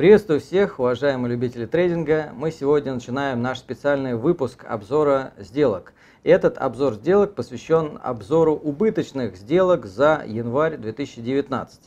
Приветствую всех, уважаемые любители трейдинга. Мы сегодня начинаем наш специальный выпуск обзора сделок. Этот обзор сделок посвящен обзору убыточных сделок за январь 2019.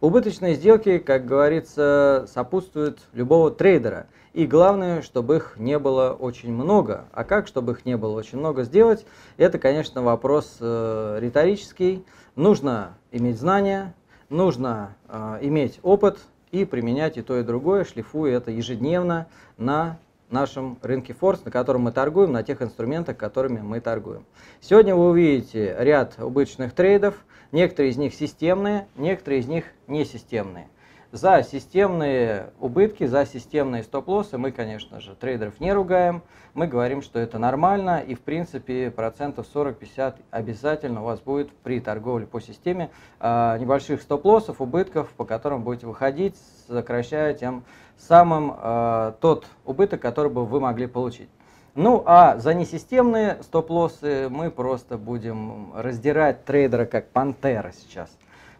Убыточные сделки, как говорится, сопутствуют любого трейдера. И главное, чтобы их не было очень много. А как, чтобы их не было очень много сделать, это, конечно, вопрос э, риторический. Нужно иметь знания, нужно э, иметь опыт, и применять и то, и другое, шлифуя это ежедневно на нашем рынке Форс, на котором мы торгуем, на тех инструментах, которыми мы торгуем. Сегодня вы увидите ряд убыточных трейдов, некоторые из них системные, некоторые из них несистемные. За системные убытки, за системные стоп-лоссы мы, конечно же, трейдеров не ругаем. Мы говорим, что это нормально и, в принципе, процентов 40-50 обязательно у вас будет при торговле по системе э, небольших стоп-лоссов, убытков, по которым будете выходить, сокращая тем самым э, тот убыток, который бы вы могли получить. Ну а за несистемные стоп-лоссы мы просто будем раздирать трейдера как пантера сейчас.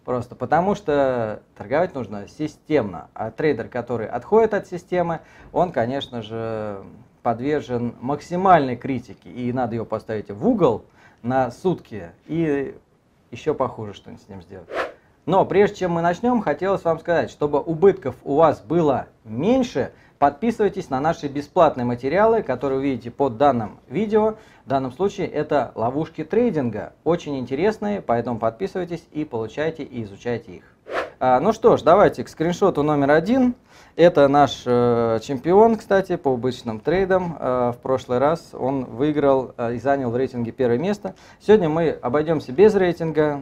Просто потому что торговать нужно системно. А трейдер, который отходит от системы, он, конечно же, подвержен максимальной критике. И надо его поставить в угол на сутки и еще похуже что-нибудь с ним сделать. Но прежде чем мы начнем, хотелось вам сказать, чтобы убытков у вас было меньше – Подписывайтесь на наши бесплатные материалы, которые увидите под данным видео. В данном случае это ловушки трейдинга. Очень интересные, поэтому подписывайтесь и получайте и изучайте их. А, ну что ж, давайте к скриншоту номер один. Это наш э, чемпион, кстати, по убыточным трейдам. Э, в прошлый раз он выиграл э, и занял в рейтинге первое место. Сегодня мы обойдемся без рейтинга,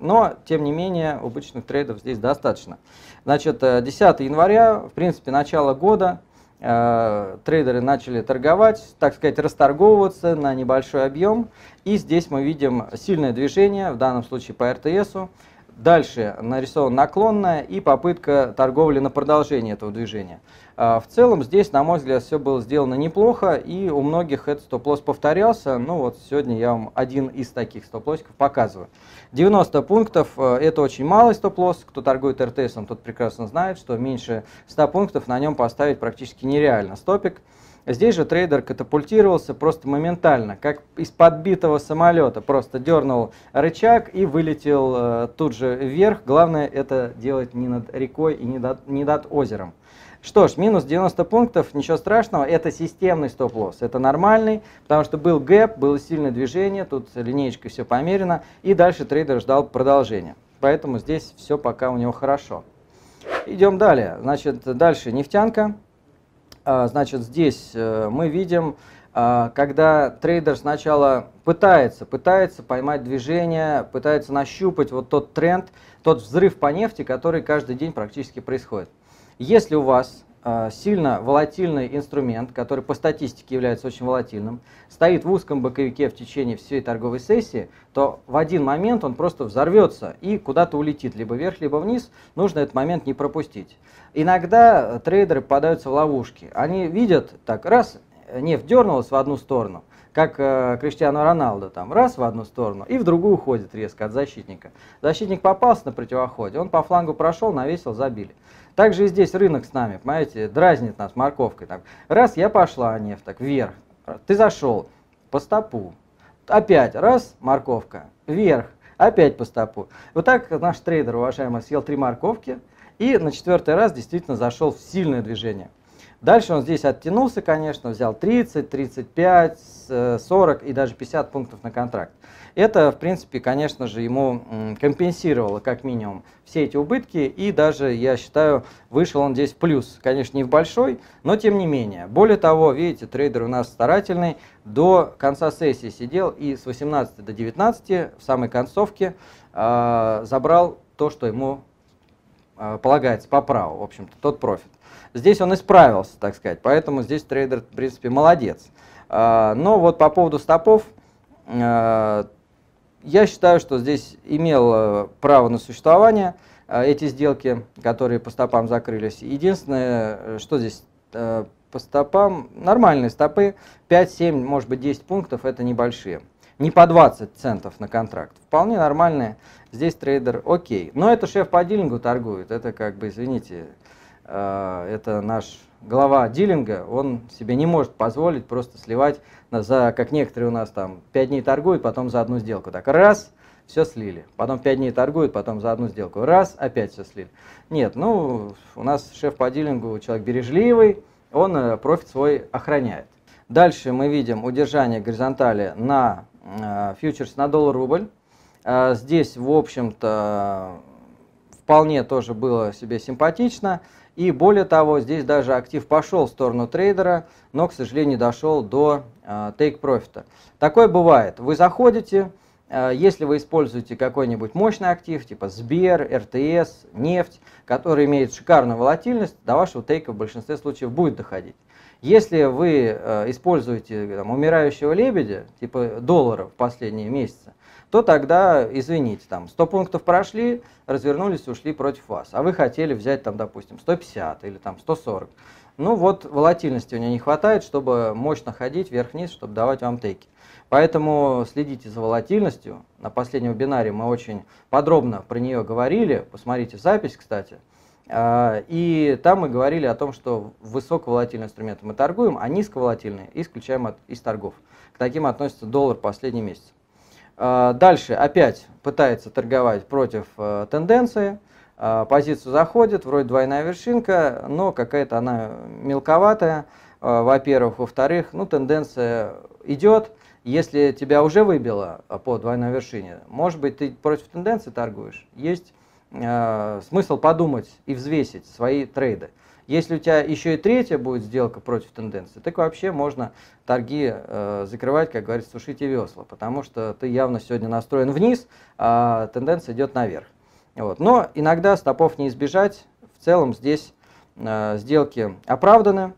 но, тем не менее, убыточных трейдов здесь достаточно. Значит, 10 э, января, в принципе, начало года, трейдеры начали торговать, так сказать, расторговываться на небольшой объем. И здесь мы видим сильное движение, в данном случае по РТСу. Дальше нарисована наклонная и попытка торговли на продолжение этого движения. А, в целом здесь, на мой взгляд, все было сделано неплохо, и у многих этот стоп-лосс повторялся. Ну вот сегодня я вам один из таких стоп-лоссиков показываю. 90 пунктов э, – это очень малый стоп-лосс. Кто торгует РТС, тот прекрасно знает, что меньше 100 пунктов на нем поставить практически нереально. Стопик – Здесь же трейдер катапультировался просто моментально, как из подбитого самолета. Просто дернул рычаг и вылетел э, тут же вверх. Главное это делать не над рекой и не над, не над озером. Что ж, минус 90 пунктов, ничего страшного, это системный стоп-лосс, это нормальный, потому что был гэп, было сильное движение, тут линеечкой все померено, и дальше трейдер ждал продолжения. Поэтому здесь все пока у него хорошо. Идем далее. Значит, дальше нефтянка. А, значит, здесь э, мы видим, а, когда трейдер сначала пытается, пытается поймать движение, пытается нащупать вот тот тренд, тот взрыв по нефти, который каждый день практически происходит. Если у вас сильно волатильный инструмент, который по статистике является очень волатильным, стоит в узком боковике в течение всей торговой сессии, то в один момент он просто взорвется и куда-то улетит, либо вверх, либо вниз. Нужно этот момент не пропустить. Иногда трейдеры попадаются в ловушки. Они видят, так, раз, нефть дернулась в одну сторону, как э, Криштиану Роналдо, там, раз в одну сторону и в другую уходит резко от защитника. Защитник попался на противоходе, он по флангу прошел, навесил, забили. Также и здесь рынок с нами, понимаете, дразнит нас морковкой. Так. Раз, я пошла, нефть, так, вверх, ты зашел по стопу, опять, раз, морковка, вверх, опять по стопу. Вот так наш трейдер, уважаемый, съел три морковки, и на четвертый раз действительно зашел в сильное движение. Дальше он здесь оттянулся, конечно, взял 30, 35, 40 и даже 50 пунктов на контракт. Это, в принципе, конечно же, ему компенсировало как минимум все эти убытки, и даже, я считаю, вышел он здесь в плюс. Конечно, не в большой, но тем не менее. Более того, видите, трейдер у нас старательный, до конца сессии сидел и с 18 до 19 в самой концовке э, забрал то, что ему полагается по праву, в общем-то, тот профит. Здесь он исправился, так сказать, поэтому здесь трейдер, в принципе, молодец. Э, но вот по поводу стопов, э, я считаю, что здесь имел э, право на существование э, эти сделки, которые по стопам закрылись. Единственное, э, что здесь по стопам, нормальные стопы, 5-7, может быть 10 пунктов, это небольшие. Не по 20 центов на контракт. Вполне нормальные. Здесь трейдер окей. Но это шеф по дилингу торгует. Это как бы, извините, э, это наш глава дилинга, он себе не может позволить просто сливать за, как некоторые у нас там, 5 дней торгуют, потом за одну сделку. Так, раз, все слили. Потом 5 дней торгуют, потом за одну сделку. Раз, опять все слили. Нет, ну, у нас шеф по дилингу человек бережливый, он э, профит свой охраняет. Дальше мы видим удержание горизонтали на фьючерс на доллар-рубль. Э, здесь, в общем-то, вполне тоже было себе симпатично. И более того, здесь даже актив пошел в сторону трейдера, но, к сожалению, дошел до э, take. Такое бывает. Вы заходите, э, если вы используете какой-нибудь мощный актив, типа Сбер, РТС, нефть, который имеет шикарную волатильность, до вашего тейка в большинстве случаев будет доходить. Если вы э, используете там, умирающего лебедя, типа долларов в последние месяцы, то тогда, извините, там 100 пунктов прошли, развернулись, ушли против вас. А вы хотели взять там, допустим, 150 или там 140. Ну вот волатильности у нее не хватает, чтобы мощно ходить вверх-вниз, чтобы давать вам тейки. Поэтому следите за волатильностью. На последнем вебинаре мы очень подробно про нее говорили. Посмотрите запись, кстати. А, и там мы говорили о том, что высоковолатильные инструменты мы торгуем, а низковолатильные исключаем от, из торгов. К таким относится доллар последний месяц. А, дальше опять пытается торговать против э, тенденции. А, позицию заходит, вроде двойная вершинка, но какая-то она мелковатая, во-первых. Во-вторых, ну, тенденция идет. Если тебя уже выбило по двойной вершине, может быть, ты против тенденции торгуешь. Есть смысл подумать и взвесить свои трейды. Если у тебя еще и третья будет сделка против тенденции, так вообще можно торги э, закрывать, как говорится, сушите весла, потому что ты явно сегодня настроен вниз, а тенденция идет наверх. Вот. Но иногда стопов не избежать. В целом здесь э, сделки оправданы,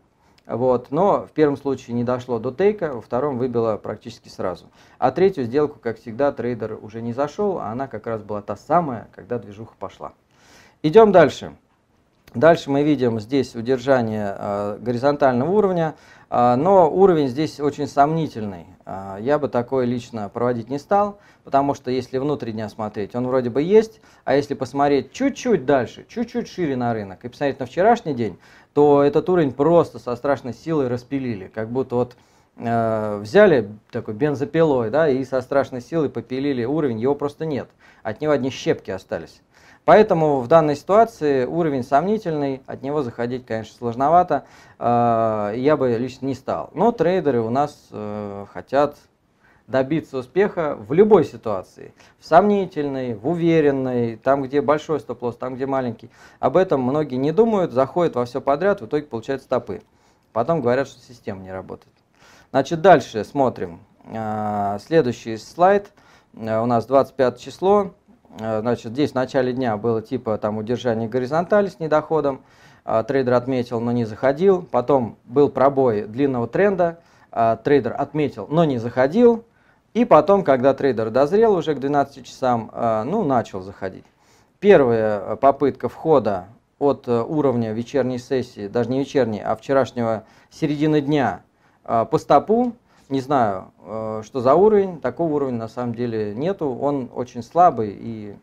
вот, но в первом случае не дошло до тейка, во втором выбило практически сразу. А третью сделку, как всегда, трейдер уже не зашел, а она как раз была та самая, когда движуха пошла. Идем дальше. Дальше мы видим здесь удержание э, горизонтального уровня, э, но уровень здесь очень сомнительный. Э, я бы такое лично проводить не стал, потому что если внутри дня смотреть, он вроде бы есть, а если посмотреть чуть-чуть дальше, чуть-чуть шире на рынок и посмотреть на вчерашний день, то этот уровень просто со страшной силой распилили, как будто вот э, взяли такой бензопилой, да, и со страшной силой попилили уровень, его просто нет, от него одни щепки остались. Поэтому в данной ситуации уровень сомнительный, от него заходить, конечно, сложновато, э, я бы лично не стал. Но трейдеры у нас э, хотят добиться успеха в любой ситуации. В сомнительной, в уверенной, там, где большой стоп-лосс, там, где маленький. Об этом многие не думают, заходят во все подряд, в итоге получают стопы. Потом говорят, что система не работает. Значит, дальше смотрим. Э, следующий слайд. У нас 25 число. Э, значит, здесь в начале дня было типа там удержание горизонтали с недоходом. Э, трейдер отметил, но не заходил. Потом был пробой длинного тренда. Э, трейдер отметил, но не заходил. И потом, когда трейдер дозрел уже к 12 часам, ну, начал заходить. Первая попытка входа от уровня вечерней сессии, даже не вечерней, а вчерашнего середины дня по стопу не знаю, э, что за уровень, такого уровня на самом деле нету, он очень слабый. И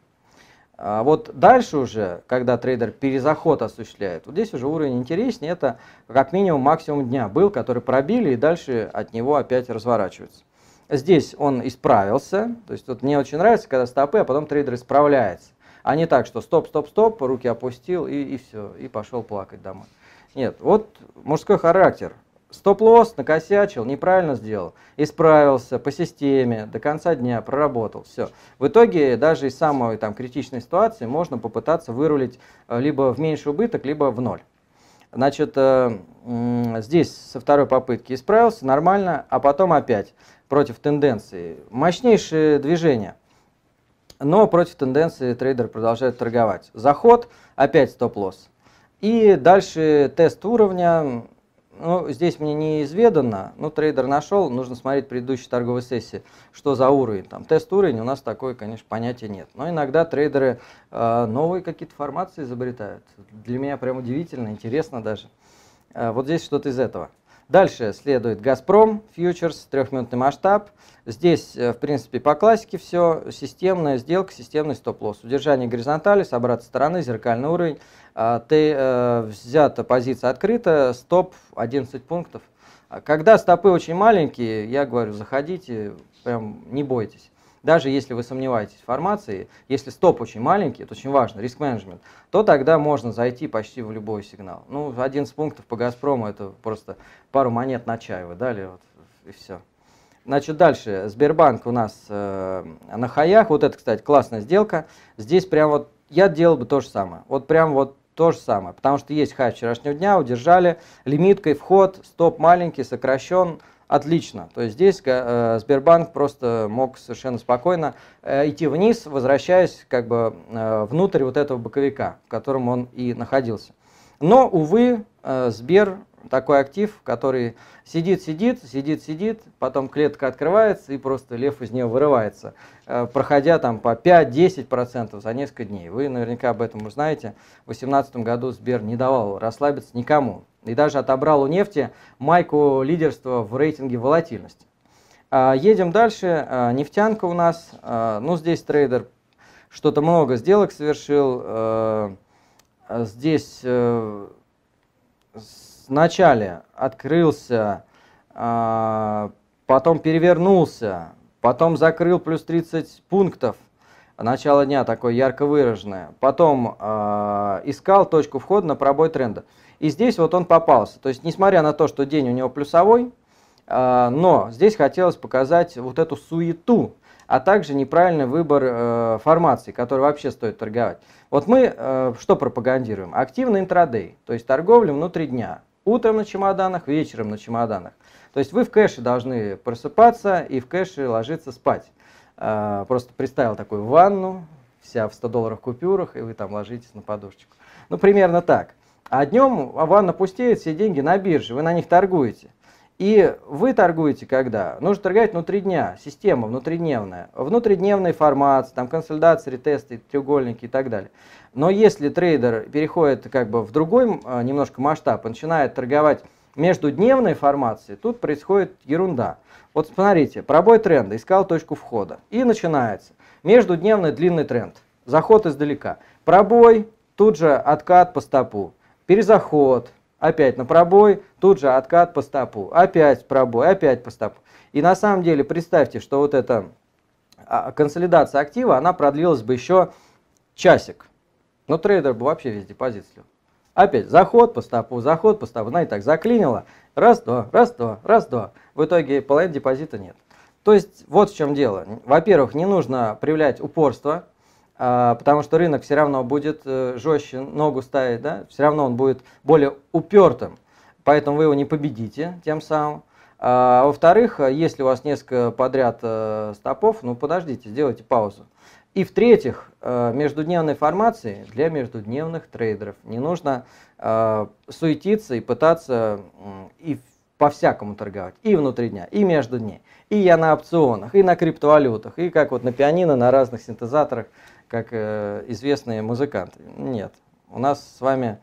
вот дальше уже, когда трейдер перезаход осуществляет, вот здесь уже уровень интереснее, это как минимум максимум дня был, который пробили и дальше от него опять разворачиваются. Здесь он исправился, то есть вот мне очень нравится, когда стопы, а потом трейдер исправляется. А не так, что стоп, стоп, стоп, руки опустил и, и все, и пошел плакать домой. Нет, вот мужской характер. Стоп-лосс накосячил, неправильно сделал, исправился по системе, до конца дня проработал, все. В итоге даже из самой там, критичной ситуации можно попытаться вырулить э, либо в меньший убыток, либо в ноль. Значит, э, здесь со второй попытки исправился, нормально, а потом опять против тенденции. Мощнейшее движение, но против тенденции трейдер продолжает торговать. Заход, опять стоп-лосс. И дальше тест уровня, ну, здесь мне неизведанно, ну, трейдер нашел, нужно смотреть предыдущие торговые сессии, что за уровень. Там тест уровень у нас такое, конечно, понятия нет. Но иногда трейдеры э, новые какие-то формации изобретают. Для меня прям удивительно, интересно даже. Э, вот здесь что-то из этого. Дальше следует «Газпром», фьючерс, трехминутный масштаб. Здесь, э, в принципе, по классике все. Системная сделка, системный стоп-лосс. Удержание горизонтали, с обратной стороны, зеркальный уровень. А, ты, э, взята позиция открыта, стоп 11 пунктов. А когда стопы очень маленькие, я говорю, заходите, прям не бойтесь даже если вы сомневаетесь в формации, если стоп очень маленький, это очень важно, риск-менеджмент, то тогда можно зайти почти в любой сигнал. Ну, 11 пунктов по «Газпрому» это просто пару монет на чай вы дали, вот, и все. Значит, дальше. Сбербанк у нас э, на хаях. Вот это, кстати, классная сделка. Здесь прям вот я делал бы то же самое. Вот прям вот то же самое. Потому что есть хай вчерашнего дня, удержали, лимиткой вход, стоп маленький, сокращен, отлично. То есть здесь э, Сбербанк просто мог совершенно спокойно э, идти вниз, возвращаясь как бы э, внутрь вот этого боковика, в котором он и находился. Но, увы, Сбер такой актив, который сидит, сидит, сидит, сидит, потом клетка открывается и просто лев из нее вырывается, проходя там по 5-10% за несколько дней. Вы наверняка об этом узнаете. В 2018 году Сбер не давал расслабиться никому и даже отобрал у нефти майку лидерства в рейтинге волатильности. А, едем дальше. А, нефтянка у нас. А, ну, здесь трейдер что-то много сделок совершил. Здесь э, вначале открылся, потом перевернулся, потом закрыл плюс 30 пунктов. Начало дня такое ярко выраженное. Потом искал точку входа на пробой тренда. И здесь вот он попался. То есть, несмотря на то, что день у него плюсовой, а, но здесь хотелось показать вот эту суету, а также неправильный выбор э, формации, который вообще стоит торговать. Вот мы э, что пропагандируем? Активный интрадей, то есть торговля внутри дня. Утром на чемоданах, вечером на чемоданах. То есть вы в кэше должны просыпаться и в кэше ложиться спать. А, просто представил такую ванну, вся в 100 долларов купюрах, и вы там ложитесь на подушечку. Ну, примерно так. А днем ванна пустеет, все деньги на бирже, вы на них торгуете. И вы торгуете когда? Нужно торговать внутри дня, система внутридневная, внутридневный формат, там консолидации, ретесты, треугольники и так далее. Но если трейдер переходит как бы в другой а, немножко масштаб начинает торговать между дневной формацией, тут происходит ерунда. Вот смотрите, пробой тренда, искал точку входа. И начинается междудневный длинный тренд. Заход издалека. Пробой, тут же откат по стопу перезаход, опять на пробой, тут же откат по стопу, опять пробой, опять по стопу. И на самом деле представьте, что вот эта а, консолидация актива, она продлилась бы еще часик. Но трейдер бы вообще весь депозит слил. Опять заход по стопу, заход по стопу, знаете, так заклинило. Раз, два, раз, два, раз, два. В итоге половины депозита нет. То есть вот в чем дело. Во-первых, не нужно проявлять упорство, потому что рынок все равно будет э, жестче ногу ставить, да, все равно он будет более упертым, поэтому вы его не победите тем самым. А, во-вторых, если у вас несколько подряд э, стопов, ну подождите, сделайте паузу. И в-третьих, э, междудневной формации для междудневных трейдеров не нужно суетиться и пытаться и по-всякому торговать, и внутри дня, и между дней. И я на опционах, и на криптовалютах, и как вот на пианино, на разных синтезаторах как э, известные музыканты. Нет, у нас с вами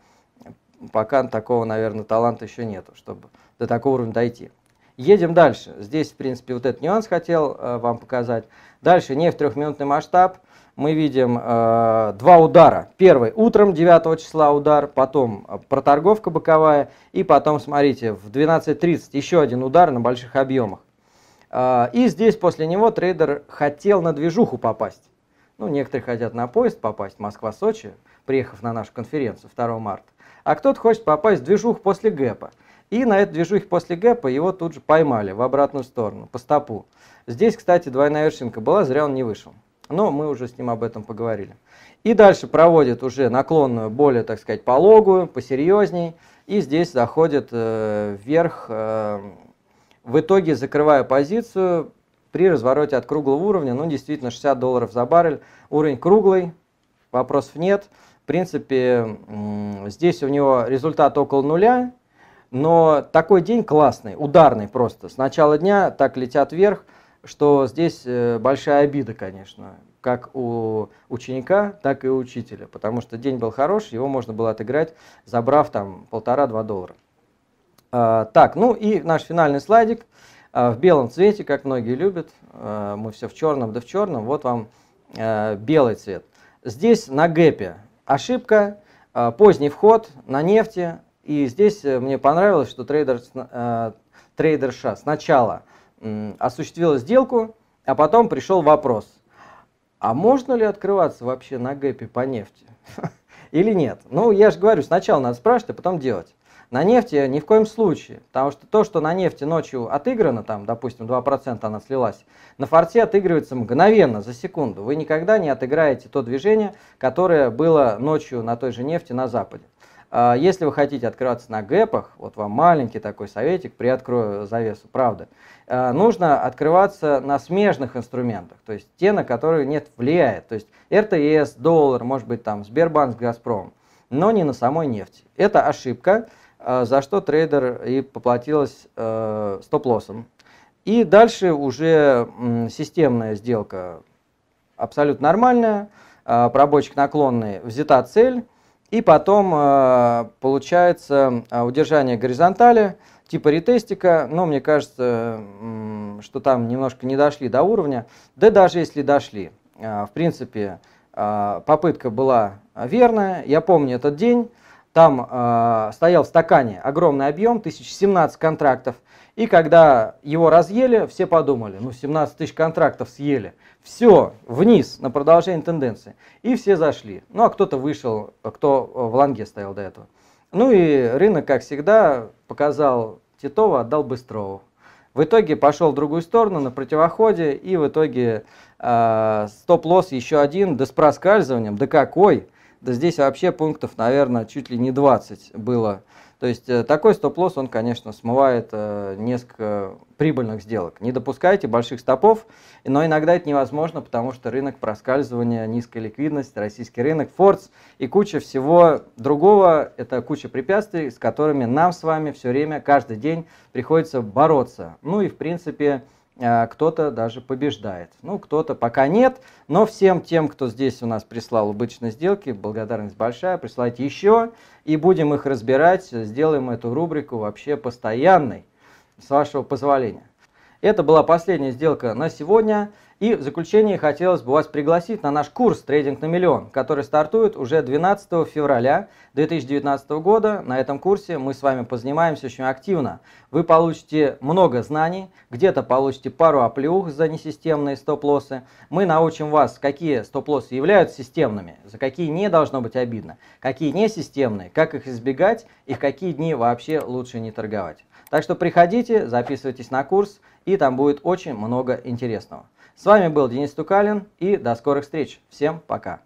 пока такого, наверное, таланта еще нету, чтобы до такого уровня дойти. Едем дальше. Здесь, в принципе, вот этот нюанс хотел э, вам показать. Дальше нефть трехминутный масштаб. Мы видим э, два удара. Первый утром 9 числа удар, потом э, проторговка боковая, и потом, смотрите, в 12.30 еще один удар на больших объемах. Э, и здесь после него трейдер хотел на движуху попасть. Ну, некоторые хотят на поезд попасть Москва-Сочи, приехав на нашу конференцию 2 марта. А кто-то хочет попасть в движух после ГЭПа. И на этой движухе после ГЭПа его тут же поймали в обратную сторону, по стопу. Здесь, кстати, двойная вершинка была, зря он не вышел. Но мы уже с ним об этом поговорили. И дальше проводит уже наклонную, более, так сказать, пологую, посерьезней. И здесь заходит э, вверх, э, в итоге закрывая позицию, при развороте от круглого уровня, ну, действительно, 60 долларов за баррель. Уровень круглый, вопросов нет. В принципе, здесь у него результат около нуля, но такой день классный, ударный просто. С начала дня так летят вверх, что здесь э, большая обида, конечно, как у ученика, так и у учителя, потому что день был хороший, его можно было отыграть, забрав там полтора-два доллара. А, так, ну и наш финальный слайдик в белом цвете, как многие любят. А, мы все в черном, да в черном. Вот вам а, белый цвет. Здесь на гэпе ошибка, а, поздний вход на нефти. И здесь э, мне понравилось, что трейдер, а, трейдерша сначала осуществила сделку, а потом пришел вопрос, а можно ли открываться вообще на гэпе по нефти? Или нет? Ну, я же говорю, сначала надо спрашивать, а потом делать. На нефти ни в коем случае, потому что то, что на нефти ночью отыграно, там, допустим, 2% она слилась, на форте отыгрывается мгновенно, за секунду. Вы никогда не отыграете то движение, которое было ночью на той же нефти на Западе. А если вы хотите открываться на гэпах, вот вам маленький такой советик, приоткрою завесу, правда, а, нужно открываться на смежных инструментах, то есть те, на которые нет влияет, то есть РТС, доллар, может быть там Сбербанк, Газпром, но не на самой нефти. Это ошибка, за что трейдер и поплатилась э, стоп-лоссом. И дальше уже системная сделка абсолютно нормальная, пробойчик наклонный, взята цель, и потом э, получается э, удержание горизонтали, типа ретестика, но мне кажется, что там немножко не дошли до уровня. Да даже если дошли, в принципе, попытка была верная. Я помню этот день, там стоял в стакане огромный объем, 1017 контрактов. И когда его разъели, все подумали, ну 17 тысяч контрактов съели. Все, вниз, на продолжение тенденции. И все зашли. Ну а кто-то вышел, кто в ланге стоял до этого. Ну и рынок, как всегда, показал Титова, отдал Быстрову. В итоге пошел в другую сторону на противоходе, и в итоге э, стоп-лосс еще один, да с проскальзыванием, да какой, да здесь вообще пунктов, наверное, чуть ли не 20 было то есть э, такой стоп-лосс, он, конечно, смывает э, несколько прибыльных сделок. Не допускайте больших стопов, но иногда это невозможно, потому что рынок проскальзывания, низкая ликвидность, российский рынок, форс и куча всего другого. Это куча препятствий, с которыми нам с вами все время, каждый день приходится бороться. Ну и, в принципе, кто-то даже побеждает. Ну, кто-то пока нет, но всем тем, кто здесь у нас прислал убыточные сделки, благодарность большая, присылайте еще, и будем их разбирать, сделаем эту рубрику вообще постоянной, с вашего позволения. Это была последняя сделка на сегодня. И в заключение хотелось бы вас пригласить на наш курс «Трейдинг на миллион», который стартует уже 12 февраля 2019 года. На этом курсе мы с вами позанимаемся очень активно. Вы получите много знаний, где-то получите пару оплеух за несистемные стоп-лоссы. Мы научим вас, какие стоп-лоссы являются системными, за какие не должно быть обидно, какие не системные, как их избегать и в какие дни вообще лучше не торговать. Так что приходите, записывайтесь на курс, и там будет очень много интересного. С вами был Денис Тукалин и до скорых встреч. Всем пока.